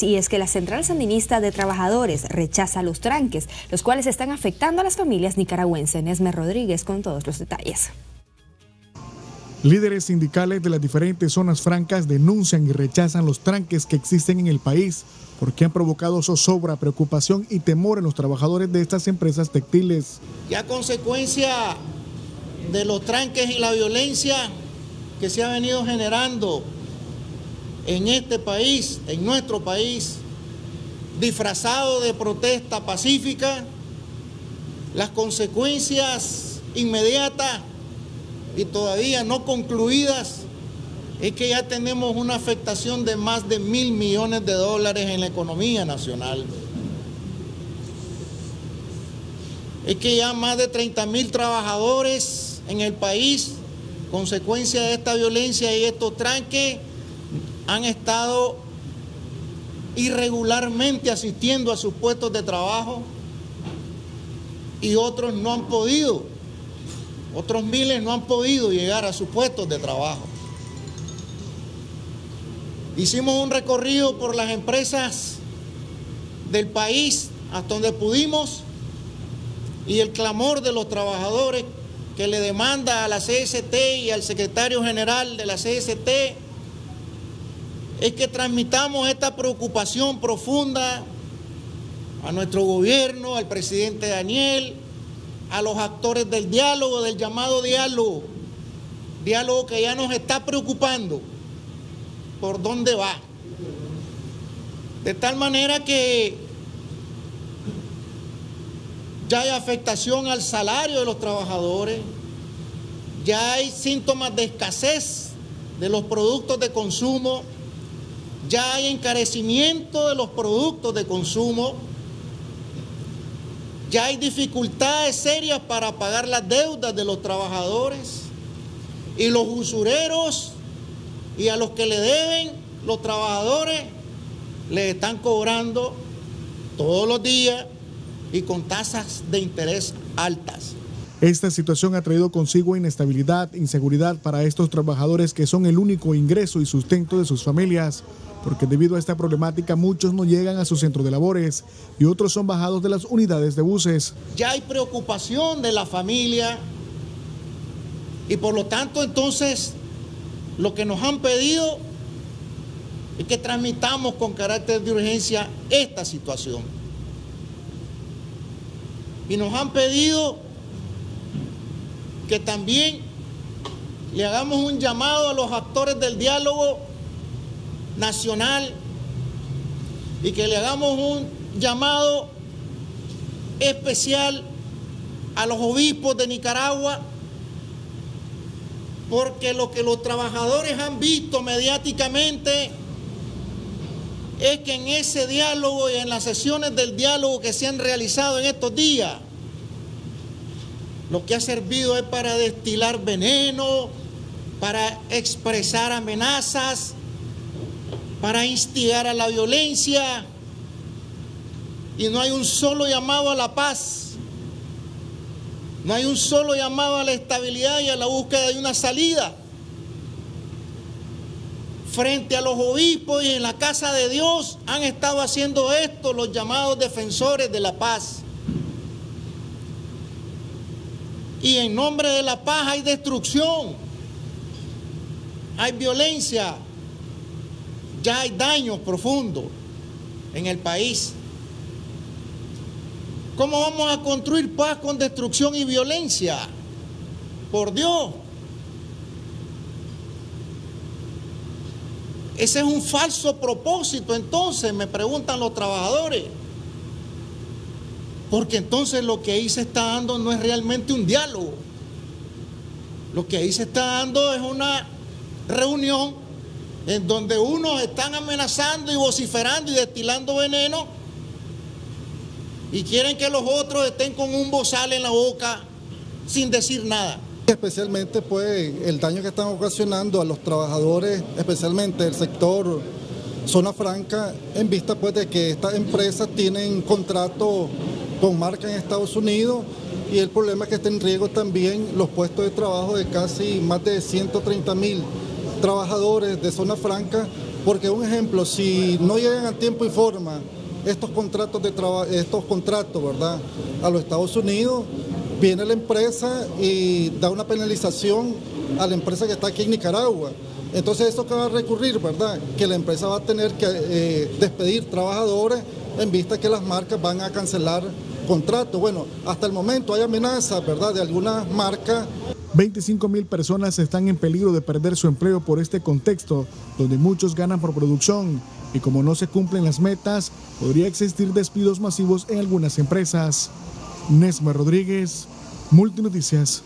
Y es que la Central Sandinista de Trabajadores rechaza los tranques, los cuales están afectando a las familias nicaragüenses. Nesme Rodríguez con todos los detalles. Líderes sindicales de las diferentes zonas francas denuncian y rechazan los tranques que existen en el país porque han provocado zozobra, preocupación y temor en los trabajadores de estas empresas textiles. Y a consecuencia de los tranques y la violencia que se ha venido generando en este país, en nuestro país, disfrazado de protesta pacífica, las consecuencias inmediatas y todavía no concluidas es que ya tenemos una afectación de más de mil millones de dólares en la economía nacional. Es que ya más de 30 mil trabajadores en el país, consecuencia de esta violencia y estos tranques, han estado irregularmente asistiendo a sus puestos de trabajo y otros no han podido, otros miles no han podido llegar a sus puestos de trabajo. Hicimos un recorrido por las empresas del país hasta donde pudimos y el clamor de los trabajadores que le demanda a la CST y al secretario general de la CST es que transmitamos esta preocupación profunda a nuestro gobierno, al presidente Daniel, a los actores del diálogo, del llamado diálogo, diálogo que ya nos está preocupando por dónde va. De tal manera que ya hay afectación al salario de los trabajadores, ya hay síntomas de escasez de los productos de consumo, ya hay encarecimiento de los productos de consumo, ya hay dificultades serias para pagar las deudas de los trabajadores y los usureros y a los que le deben los trabajadores le están cobrando todos los días y con tasas de interés altas. Esta situación ha traído consigo inestabilidad, inseguridad para estos trabajadores que son el único ingreso y sustento de sus familias, porque debido a esta problemática muchos no llegan a su centro de labores y otros son bajados de las unidades de buses. Ya hay preocupación de la familia y por lo tanto entonces lo que nos han pedido es que transmitamos con carácter de urgencia esta situación. Y nos han pedido que también le hagamos un llamado a los actores del diálogo nacional y que le hagamos un llamado especial a los obispos de Nicaragua porque lo que los trabajadores han visto mediáticamente es que en ese diálogo y en las sesiones del diálogo que se han realizado en estos días, lo que ha servido es para destilar veneno, para expresar amenazas, para instigar a la violencia. Y no hay un solo llamado a la paz. No hay un solo llamado a la estabilidad y a la búsqueda de una salida. Frente a los obispos y en la casa de Dios han estado haciendo esto los llamados defensores de la paz. Y en nombre de la paz hay destrucción, hay violencia, ya hay daños profundos en el país. ¿Cómo vamos a construir paz con destrucción y violencia? Por Dios. Ese es un falso propósito, entonces, me preguntan los trabajadores. Porque entonces lo que ahí se está dando no es realmente un diálogo. Lo que ahí se está dando es una reunión en donde unos están amenazando y vociferando y destilando veneno y quieren que los otros estén con un bozal en la boca sin decir nada. Especialmente pues el daño que están ocasionando a los trabajadores, especialmente del sector zona franca, en vista pues de que estas empresas tienen contrato con marca en Estados Unidos y el problema es que está en riesgo también los puestos de trabajo de casi más de 130 mil trabajadores de zona franca Porque un ejemplo, si no llegan a tiempo y forma estos contratos de estos contratos, ¿verdad? A los Estados Unidos, viene la empresa y da una penalización a la empresa que está aquí en Nicaragua. Entonces eso que va a recurrir, ¿verdad? Que la empresa va a tener que eh, despedir trabajadores en vista que las marcas van a cancelar contratos. Bueno, hasta el momento hay amenazas, ¿verdad? De algunas marcas 25 mil personas están en peligro de perder su empleo por este contexto, donde muchos ganan por producción y como no se cumplen las metas, podría existir despidos masivos en algunas empresas. Nesma Rodríguez, Multinoticias.